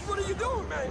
What are you doing, man?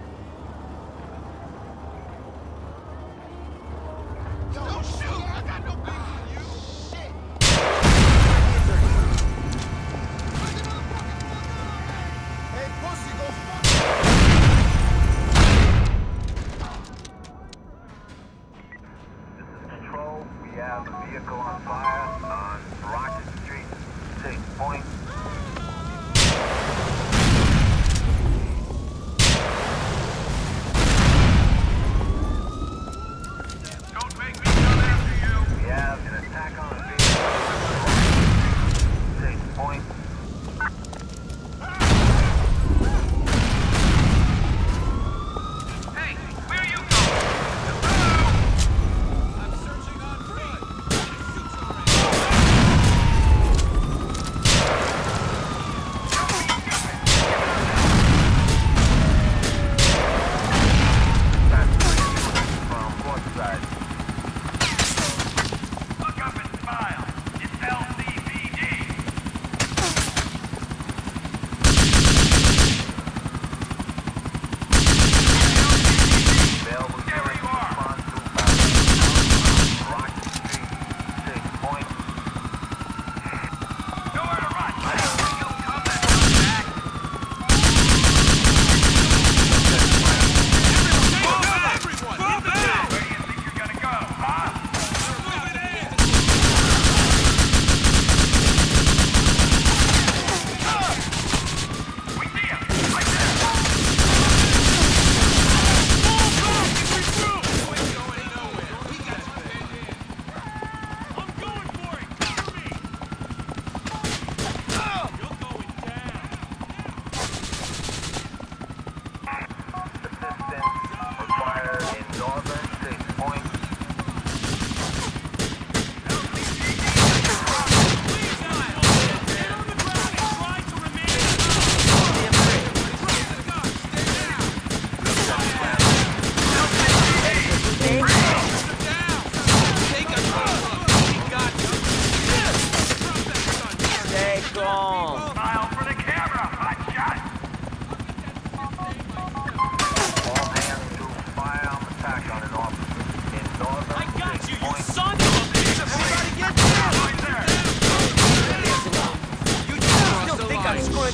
point.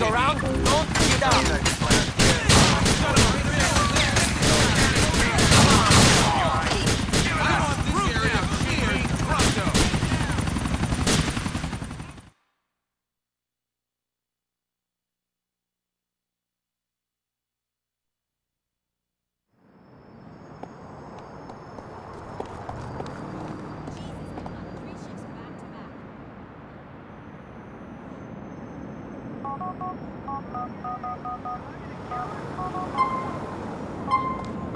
around, don't get down. Thank you.